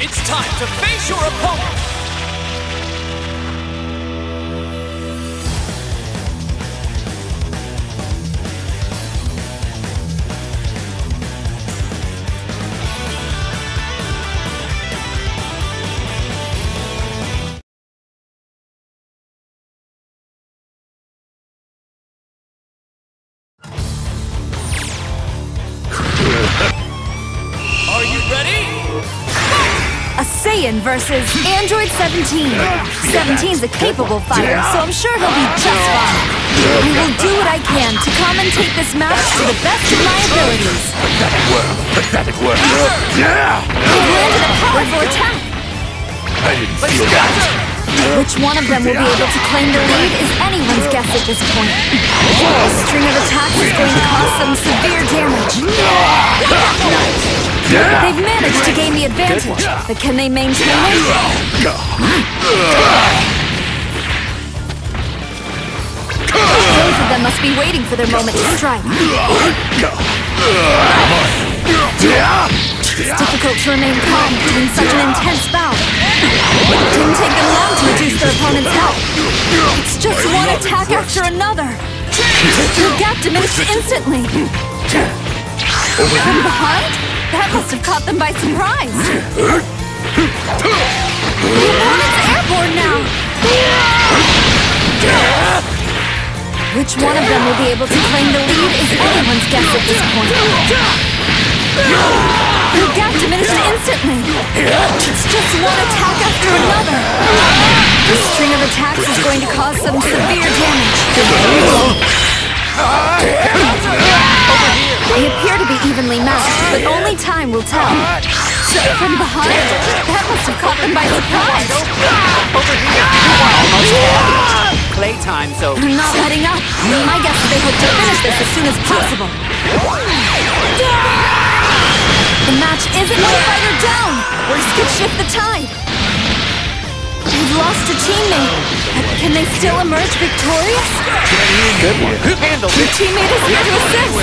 It's time to face your opponent! A Saiyan versus Android 17. 17's a capable fighter, so I'm sure he'll be just fine. I will do what I can to commentate this match to the best of my abilities. Pathetic work. Pathetic work. I've landed a powerful attack. I didn't feel that. Which one of them will be able to claim the lead is anyone's guess at this point. A string of attacks is going to cause some severe damage. They've managed to gain the advantage, but can they maintain it? Both of them must be waiting for their moment to strike. It's difficult to remain calm during such an intense bout. It didn't take them long to reduce their opponent's health. It's just one attack after another. Their gap diminished instantly. From behind? That must have caught them by surprise. The opponent's airborne now. Which one of them will be able to claim the lead is anyone's guess at this point. Their gap diminished instantly. It's just one attack after another. This string of attacks is going to cause some severe damage. Will tell. From behind, that must have caught them by surprise. Playtime's over. They're not letting up. My guess is they hope to finish this as soon as possible. The match isn't one fighter down. Worse could shift the tide. They've lost a teammate. Can they still emerge victorious? Good one. Handle Your it. teammate is here to assist.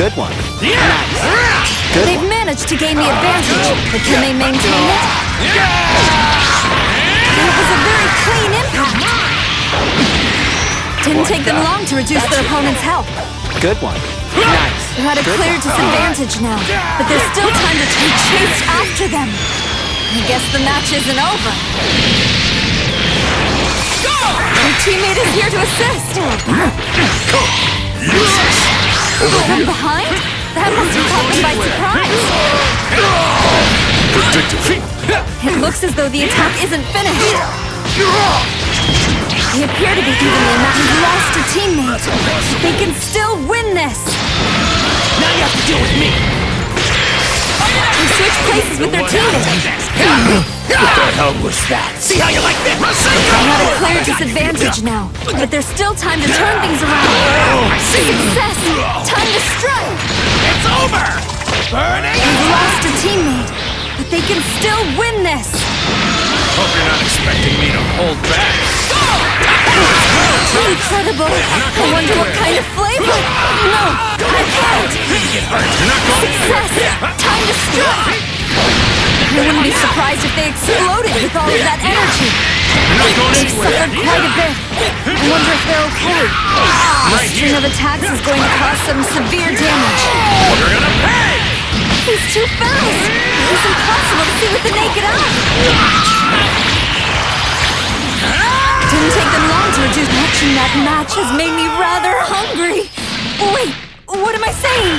Good one. Nice. Good They've managed to gain the advantage, but can they maintain it? That was a very clean impact. Didn't take them long to reduce their opponent's health. Good one. Nice. They're at a clear disadvantage now, but there's still time to take chase after them. I guess the match isn't over. Your teammate is here to assist. Mm. From behind? That must have caught them by surprise. It looks as though the attack isn't finished. They appear to be evenly matched. They've lost a teammate. They can still win this. Now you have to deal with me. They switch places with their teammates. What the hell was that? See how you like that? They're at a clear disadvantage now, but there's still time to turn things around. Oh, Success! Time to strike! It's over! Burning! They've lost a teammate, but they can still win this. Hope you're not expecting me to hold back. Go! Incredible! I wonder what kind of flavor. No, I can't. Success! Time to strike! I wouldn't be surprised if they exploded with all of that energy. They've suffered quite a bit. I wonder if they're okay. This string of attacks is going to cause some severe damage. He's too fast! It's impossible to see with the naked eye! Didn't take them long to reduce watching that match has made me rather hungry. Wait, what am I saying?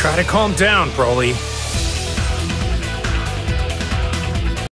Try to calm down, Broly.